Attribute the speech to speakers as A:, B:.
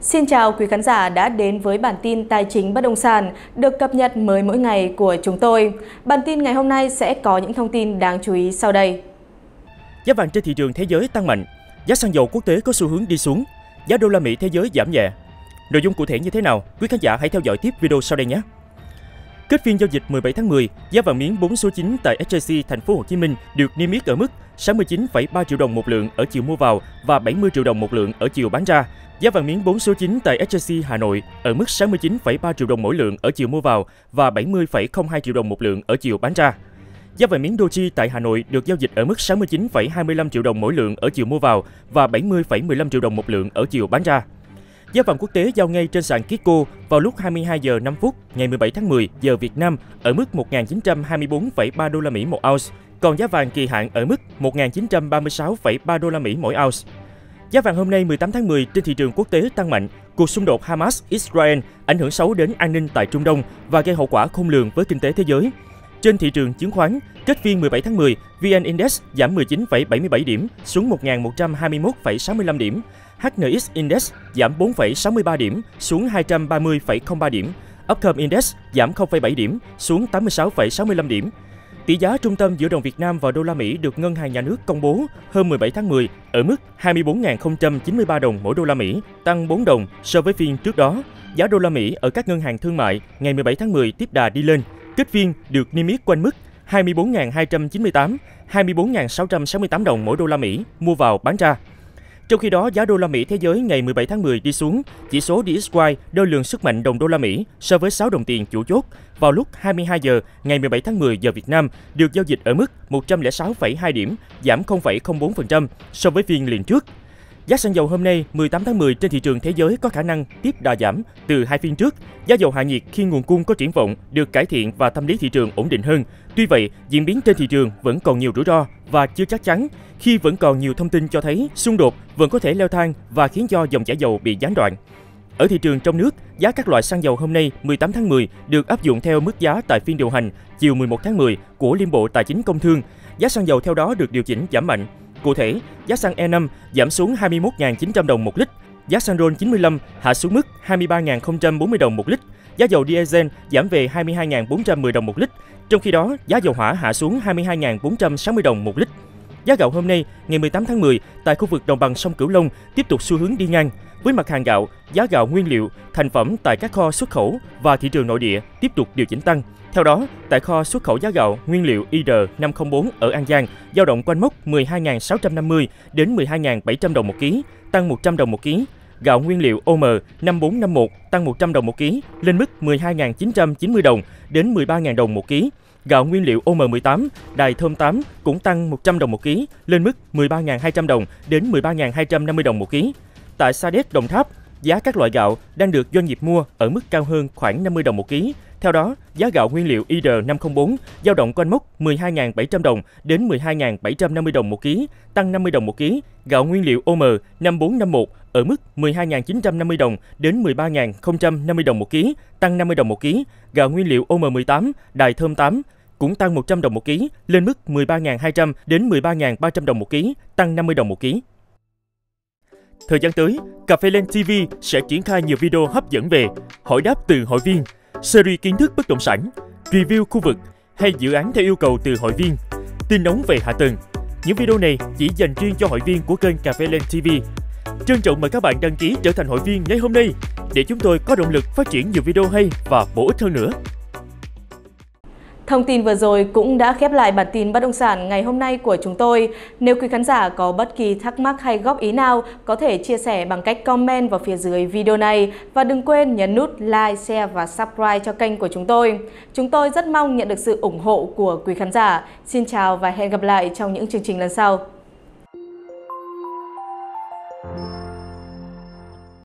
A: Xin chào quý khán giả đã đến với bản tin tài chính bất động sản được cập nhật mới mỗi ngày của chúng tôi. Bản tin ngày hôm nay sẽ có những thông tin đáng chú ý sau đây.
B: Giá vàng trên thị trường thế giới tăng mạnh, giá xăng dầu quốc tế có xu hướng đi xuống, giá đô la Mỹ thế giới giảm nhẹ. Nội dung cụ thể như thế nào, quý khán giả hãy theo dõi tiếp video sau đây nhé. Kết phiên giao dịch 17 tháng 10, giá vàng miếng 4 số 9 tại SJC thành phố Hồ Chí Minh được niêm yết ở mức 69,3 triệu đồng một lượng ở chiều mua vào và 70 triệu đồng một lượng ở chiều bán ra. Giá vàng miếng 4 số 9 tại SJC Hà Nội ở mức 69,3 triệu đồng mỗi lượng ở chiều mua vào và 70,02 triệu đồng một lượng ở chiều bán ra. Giá vàng miếng Doji tại Hà Nội được giao dịch ở mức 69,25 triệu đồng mỗi lượng ở chiều mua vào và 70,15 triệu đồng một lượng ở chiều bán ra. Giá vàng quốc tế giao ngay trên sàn Kiko vào lúc 22 giờ 5 phút ngày 17 tháng 10 giờ Việt Nam ở mức 1.924,3 đô la Mỹ một ounce, còn giá vàng kỳ hạn ở mức 1.936,3 đô la Mỹ mỗi ounce. Giá vàng hôm nay 18 tháng 10 trên thị trường quốc tế tăng mạnh. Cuộc xung đột Hamas-Israel ảnh hưởng xấu đến an ninh tại Trung Đông và gây hậu quả khôn lường với kinh tế thế giới. Trên thị trường chứng khoán, kết phiên 17 tháng 10, VN Index giảm 19,77 điểm xuống 1.121,65 điểm. HNX Index giảm 4,63 điểm xuống 230,03 điểm. Upcom Index giảm 0,7 điểm xuống 86,65 điểm. Tỷ giá trung tâm giữa đồng Việt Nam và đô la Mỹ được Ngân hàng Nhà nước công bố hôm 17 tháng 10 ở mức 24.093 đồng mỗi đô la Mỹ, tăng 4 đồng so với phiên trước đó. Giá đô la Mỹ ở các ngân hàng thương mại ngày 17 tháng 10 tiếp đà đi lên, kết phiên được niêm yết quanh mức 24.298, 24.668 đồng mỗi đô la Mỹ mua vào bán ra. Trong khi đó, giá đô la Mỹ thế giới ngày 17 tháng 10 đi xuống, chỉ số DXY đo lường sức mạnh đồng đô la Mỹ so với 6 đồng tiền chủ chốt vào lúc 22 giờ ngày 17 tháng 10 giờ Việt Nam được giao dịch ở mức 106,2 điểm, giảm 0,04% so với phiên liền trước. Giá xăng dầu hôm nay 18 tháng 10 trên thị trường thế giới có khả năng tiếp đà giảm từ hai phiên trước. Giá dầu hạ nhiệt khi nguồn cung có triển vọng được cải thiện và tâm lý thị trường ổn định hơn. Tuy vậy, diễn biến trên thị trường vẫn còn nhiều rủi ro và chưa chắc chắn khi vẫn còn nhiều thông tin cho thấy xung đột vẫn có thể leo thang và khiến cho dòng chảy dầu bị gián đoạn. Ở thị trường trong nước, giá các loại xăng dầu hôm nay 18 tháng 10 được áp dụng theo mức giá tại phiên điều hành chiều 11 tháng 10 của Liên Bộ Tài chính Công Thương. Giá xăng dầu theo đó được điều chỉnh giảm mạnh. Cụ thể, giá xăng E5 giảm xuống 21.900 đồng một lít, giá xăng RON 95 hạ xuống mức 23.040 đồng một lít, giá dầu diesel giảm về 22.410 đồng một lít, trong khi đó giá dầu hỏa hạ xuống 22.460 đồng một lít. Giá gạo hôm nay, ngày 18 tháng 10, tại khu vực đồng bằng sông Cửu Long tiếp tục xu hướng đi ngang. Với mặt hàng gạo, giá gạo nguyên liệu, thành phẩm tại các kho xuất khẩu và thị trường nội địa tiếp tục điều chỉnh tăng. Theo đó, tại kho xuất khẩu giá gạo nguyên liệu IR504 ở An Giang dao động quanh mốc 12.650 đến 12.700 đồng một ký, tăng 100 đồng một ký. Gạo nguyên liệu OM 5451 tăng 100 đồng một ký, lên mức 12.990 đồng đến 13.000 đồng một ký. Gạo nguyên liệu OM18, đài thơm 8 cũng tăng 100 đồng một ký, lên mức 13.200 đồng đến 13.250 đồng một ký. Tại Sa Đéc, Đồng Tháp, giá các loại gạo đang được doanh nghiệp mua ở mức cao hơn khoảng 50 đồng một ký. Theo đó, giá gạo nguyên liệu IR504 dao động quanh mốc 12.700 đồng đến 12.750 đồng một ký, tăng 50 đồng một ký. Gạo nguyên liệu OM5451 ở mức 12.950 đồng đến 13.050 đồng một ký, tăng 50 đồng một ký. Gạo nguyên liệu OM18, đài thơm 8 cũng tăng 100 đồng một ký, lên mức 13.200 đến 13.300 đồng một ký, tăng 50 đồng một ký. Thời gian tới, Cà phê Lên TV sẽ triển khai nhiều video hấp dẫn về hỏi đáp từ hội viên, series kiến thức bất động sản, review khu vực hay dự án theo yêu cầu từ hội viên, tin nóng về hạ tầng. Những video này chỉ dành riêng cho hội viên của kênh Cà phê Lên TV. Trân trọng mời các bạn đăng ký trở thành hội viên ngay hôm nay để chúng tôi có động lực phát triển nhiều video hay và bổ ích hơn nữa.
A: Thông tin vừa rồi cũng đã khép lại bản tin bất động sản ngày hôm nay của chúng tôi. Nếu quý khán giả có bất kỳ thắc mắc hay góp ý nào, có thể chia sẻ bằng cách comment vào phía dưới video này và đừng quên nhấn nút like, share và subscribe cho kênh của chúng tôi. Chúng tôi rất mong nhận được sự ủng hộ của quý khán giả. Xin chào và hẹn gặp lại trong những chương trình lần sau.